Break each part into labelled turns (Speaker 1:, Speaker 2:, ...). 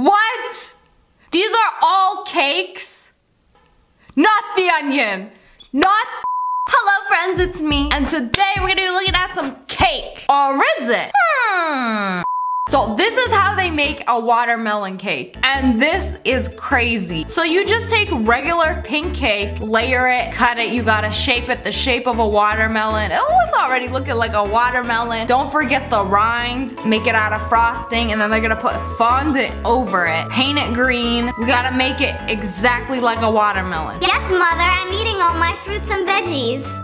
Speaker 1: What? These are all cakes? Not the onion. Not Hello friends, it's me. And today we're gonna be looking at some cake. Or is it? Hmm. So this is how they make a watermelon cake. And this is crazy. So you just take regular pink cake, layer it, cut it, you gotta shape it the shape of a watermelon. Oh, it's already looking like a watermelon. Don't forget the rind, make it out of frosting, and then they're gonna put fondant over it. Paint it green. We gotta make it exactly like a watermelon.
Speaker 2: Yes, Mother, I'm eating all my fruits and veggies.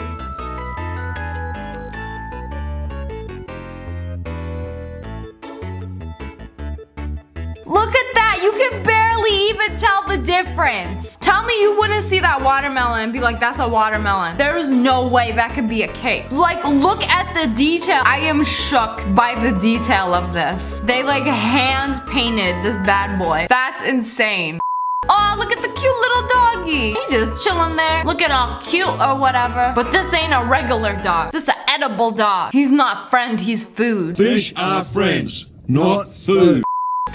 Speaker 1: Look at that, you can barely even tell the difference. Tell me you wouldn't see that watermelon and be like, that's a watermelon. There is no way that could be a cake. Like, look at the detail. I am shook by the detail of this. They like hand painted this bad boy. That's insane. Oh, look at the cute little doggy. He just chilling there, looking all cute or whatever. But this ain't a regular dog. This is an edible dog. He's not friend, he's food.
Speaker 3: Fish are friends, not food.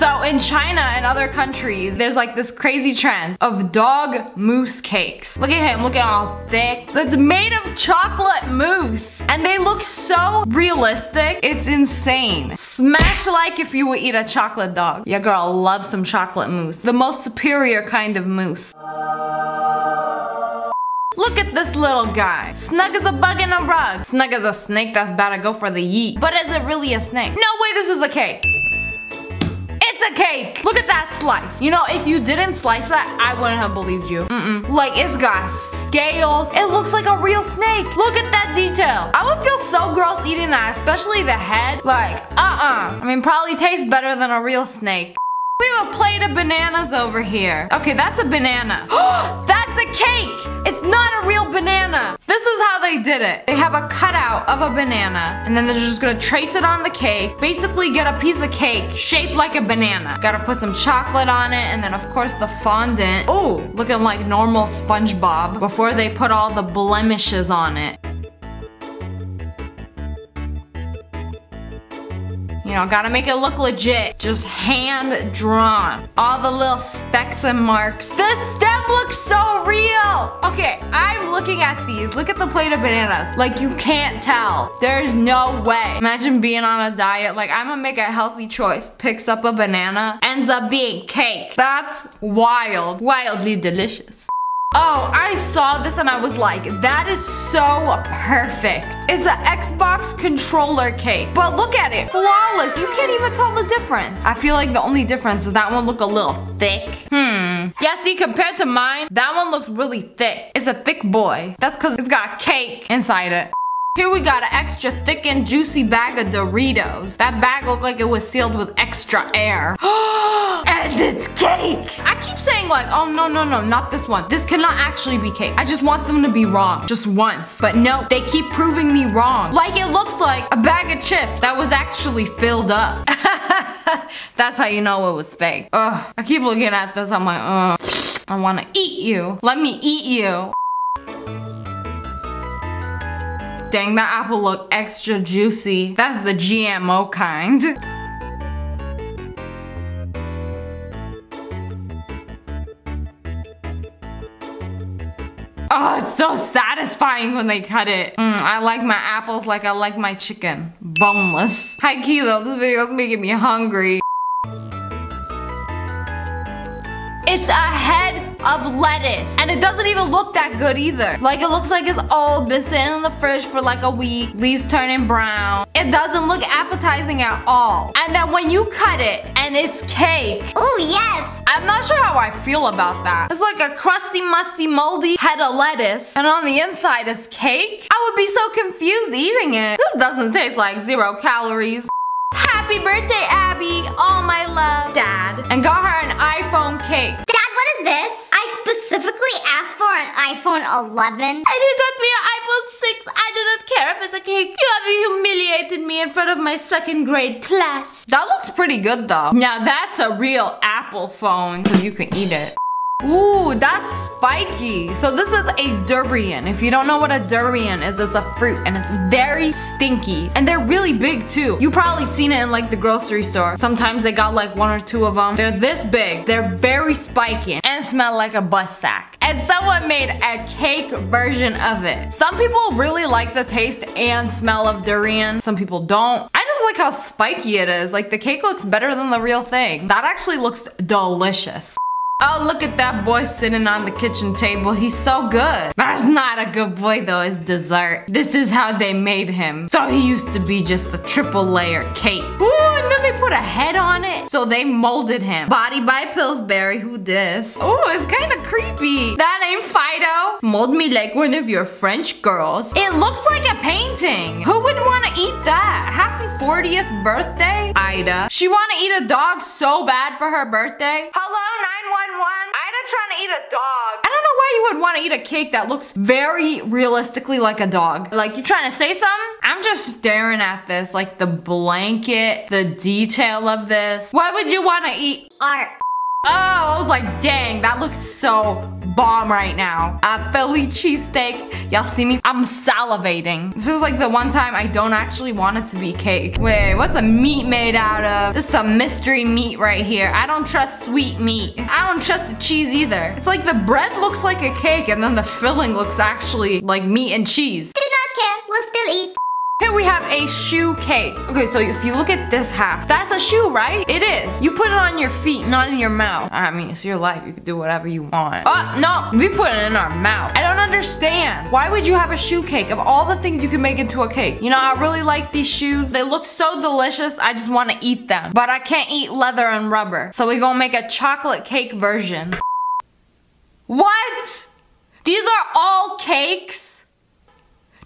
Speaker 1: So in China and other countries, there's like this crazy trend of dog mousse cakes. Look at him, look at all thick. It's made of chocolate mousse. And they look so realistic, it's insane. Smash like if you would eat a chocolate dog. Your girl loves some chocolate mousse. The most superior kind of mousse. Look at this little guy. Snug as a bug in a rug. Snug as a snake that's about to go for the yeet. But is it really a snake? No way this is a cake. It's a cake. Look at that slice. You know, if you didn't slice that, I wouldn't have believed you. Mm-mm. Like, it's got scales. It looks like a real snake. Look at that detail. I would feel so gross eating that, especially the head. Like, uh-uh. I mean, probably tastes better than a real snake. We have a plate of bananas over here. Okay, that's a banana. that's a cake! It's not a real banana. This is how they did it. They have a cutout of a banana, and then they're just gonna trace it on the cake. Basically get a piece of cake shaped like a banana. Gotta put some chocolate on it, and then of course the fondant. Oh, looking like normal SpongeBob before they put all the blemishes on it. You know, gotta make it look legit. Just hand drawn. All the little specks and marks. The stem looks so real. Okay, I'm looking at these. Look at the plate of bananas. Like you can't tell. There's no way. Imagine being on a diet. Like I'm gonna make a healthy choice. Picks up a banana. Ends up being cake. That's wild. Wildly delicious. Oh, I saw this and I was like, that is so perfect. It's an Xbox controller cake. But look at it, flawless. You can't even tell the difference. I feel like the only difference is that one look a little thick. Hmm. Yeah, see, compared to mine, that one looks really thick. It's a thick boy. That's because it's got cake inside it. Here we got an extra thick and juicy bag of Doritos. That bag looked like it was sealed with extra air. and it's cake! I keep saying like, oh no, no, no, not this one. This cannot actually be cake. I just want them to be wrong, just once. But no, they keep proving me wrong. Like it looks like a bag of chips that was actually filled up. That's how you know it was fake. Ugh, I keep looking at this, I'm like, ugh, I wanna eat you. Let me eat you. Dang, that apple look extra juicy. That's the GMO kind. Oh, it's so satisfying when they cut it. Mm, I like my apples like I like my chicken. Boneless. Hi though, this video is making me hungry. It's a head of lettuce. And it doesn't even look that good either. Like it looks like it's old, been sitting in the fridge for like a week, leaves turning brown. It doesn't look appetizing at all. And then when you cut it and it's cake.
Speaker 2: Oh yes.
Speaker 1: I'm not sure how I feel about that. It's like a crusty, musty, moldy head of lettuce. And on the inside is cake. I would be so confused eating it. This doesn't taste like zero calories. Happy birthday, Abby. All my love. Dad. And got her an iPhone cake.
Speaker 2: Dad, what is this? I specifically asked for an iPhone 11.
Speaker 1: And you got me an iPhone 6. I didn't care if it's a cake. You have humiliated me in front of my second grade class. That looks pretty good though. Now that's a real Apple phone because you can eat it. Ooh, that's spiky. So this is a durian. If you don't know what a durian is, it's a fruit and it's very stinky. And they're really big too. You probably seen it in like the grocery store. Sometimes they got like one or two of them. They're this big. They're very spiky and smell like a bus sack. And someone made a cake version of it. Some people really like the taste and smell of durian. Some people don't. I just like how spiky it is. Like the cake looks better than the real thing. That actually looks delicious. Oh, look at that boy sitting on the kitchen table. He's so good. That's not a good boy though, it's dessert. This is how they made him. So he used to be just a triple layer cake. Ooh, and then they put a head on it. So they molded him. Body by Pillsbury, who this? Oh, it's kind of creepy. That ain't Fido. Mold me like one of your French girls. It looks like a painting. Who would want to eat that? Happy 40th birthday, Ida. She want to eat a dog so bad for her birthday. Hello, 911. Ida trying to eat a dog. I don't know why you would want to eat a cake that looks very realistically like a dog. Like, you trying to say something? I'm just staring at this, like the blanket, the detail of this. Why would you want to eat
Speaker 2: Art.
Speaker 1: Oh, I was like, dang, that looks so bomb right now. A Philly cheesesteak. Y'all see me? I'm salivating. This is like the one time I don't actually want it to be cake. Wait, what's a meat made out of? This is a mystery meat right here. I don't trust sweet meat. I don't trust the cheese either. It's like the bread looks like a cake and then the filling looks actually like meat and cheese.
Speaker 2: Do not care. We'll still eat.
Speaker 1: Here we have a shoe cake. Okay, so if you look at this half, that's a shoe, right? It is. You put it on your feet, not in your mouth. I mean, it's your life. You can do whatever you want. Oh, no, we put it in our mouth. I don't understand. Why would you have a shoe cake? Of all the things you can make into a cake. You know, I really like these shoes. They look so delicious. I just want to eat them. But I can't eat leather and rubber. So we gonna make a chocolate cake version. What? These are all cakes?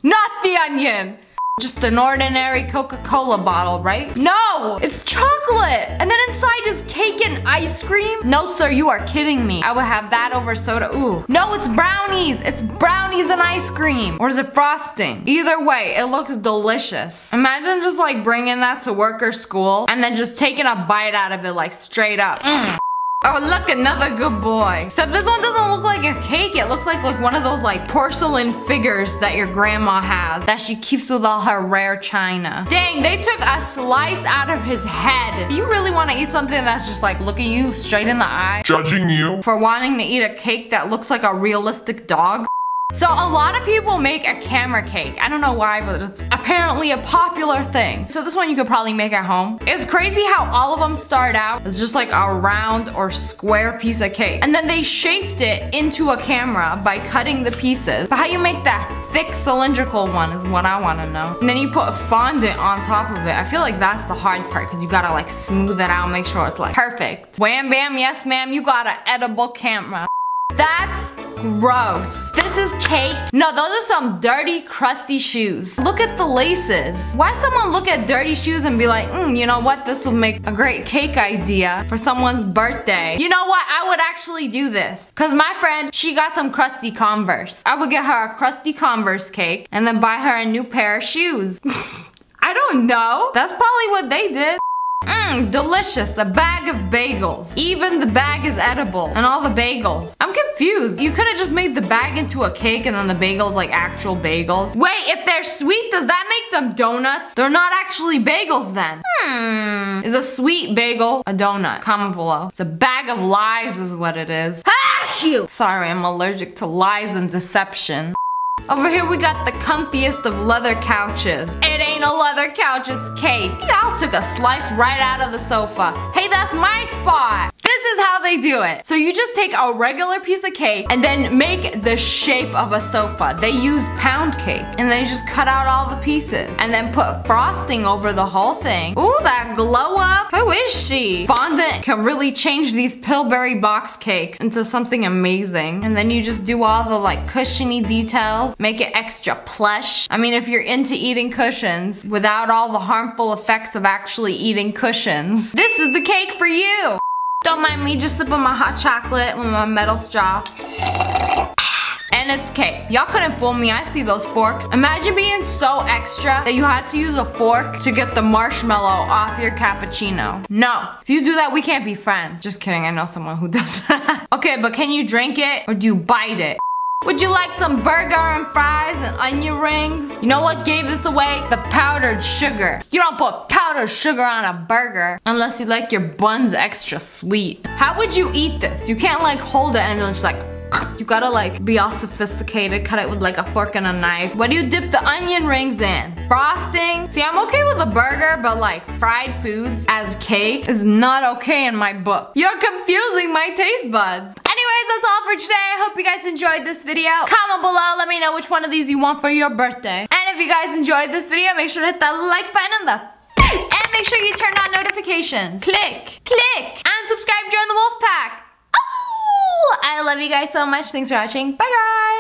Speaker 1: Not the onion. Just an ordinary Coca-Cola bottle, right? No, it's chocolate. And then inside is cake and ice cream. No, sir, you are kidding me. I would have that over soda. Ooh. No, it's brownies. It's brownies and ice cream. Or is it frosting? Either way, it looks delicious. Imagine just like bringing that to work or school and then just taking a bite out of it like straight up. Mm. Oh, look, another good boy. Except this one doesn't look like a cake. It looks like, like one of those like porcelain figures that your grandma has that she keeps with all her rare china. Dang, they took a slice out of his head. Do you really want to eat something that's just like looking you straight in the eye?
Speaker 3: Judging you.
Speaker 1: For wanting to eat a cake that looks like a realistic dog? So a lot of people make a camera cake. I don't know why, but it's apparently a popular thing. So this one you could probably make at home. It's crazy how all of them start out as just like a round or square piece of cake. And then they shaped it into a camera by cutting the pieces. But how you make that thick cylindrical one is what I wanna know. And then you put fondant on top of it. I feel like that's the hard part because you gotta like smooth it out, make sure it's like perfect. Wham bam, yes ma'am, you got an edible camera. That's gross. This is cake. No, those are some dirty, crusty shoes. Look at the laces. Why someone look at dirty shoes and be like, mm, you know what, this will make a great cake idea for someone's birthday. You know what, I would actually do this. Cause my friend, she got some crusty Converse. I would get her a crusty Converse cake and then buy her a new pair of shoes. I don't know. That's probably what they did. Mmm, delicious. A bag of bagels. Even the bag is edible. And all the bagels. I'm confused. You could have just made the bag into a cake and then the bagels like actual bagels. Wait, if they're sweet, does that make them donuts? They're not actually bagels then. Hmm. Is a sweet bagel a donut? Comment below. It's a bag of lies is what it is. Achoo! Sorry, I'm allergic to lies and deception. Over here we got the comfiest of leather couches. It ain't a leather couch, it's cake. Y'all took a slice right out of the sofa. Hey, that's my spot. This is how they do it. So you just take a regular piece of cake and then make the shape of a sofa. They use pound cake and then you just cut out all the pieces and then put frosting over the whole thing. Ooh, that glow up. Who is she? Fondant can really change these Pillsbury box cakes into something amazing. And then you just do all the like cushiony details, make it extra plush. I mean, if you're into eating cushions without all the harmful effects of actually eating cushions, this is the cake for you. Don't mind me just sipping my hot chocolate with my metal straw. And it's cake. Y'all couldn't fool me, I see those forks. Imagine being so extra that you had to use a fork to get the marshmallow off your cappuccino. No, if you do that, we can't be friends. Just kidding, I know someone who does that. okay, but can you drink it or do you bite it? Would you like some burger and fries and onion rings? You know what gave this away? The powdered sugar. You don't put powdered sugar on a burger unless you like your buns extra sweet. How would you eat this? You can't like hold it and then just like you gotta like be all sophisticated, cut it with like a fork and a knife. What do you dip the onion rings in? Frosting? See, I'm okay with a burger, but like fried foods as cake is not okay in my book. You're confusing my taste buds. Anyways, that's all for today. I hope you guys enjoyed this video. Comment below, let me know which one of these you want for your birthday. And if you guys enjoyed this video, make sure to hit that like button in the face. And make sure you turn on notifications. Click, click, and subscribe, join the wolf pack. Oh, I love you guys so much. Thanks for watching. Bye guys.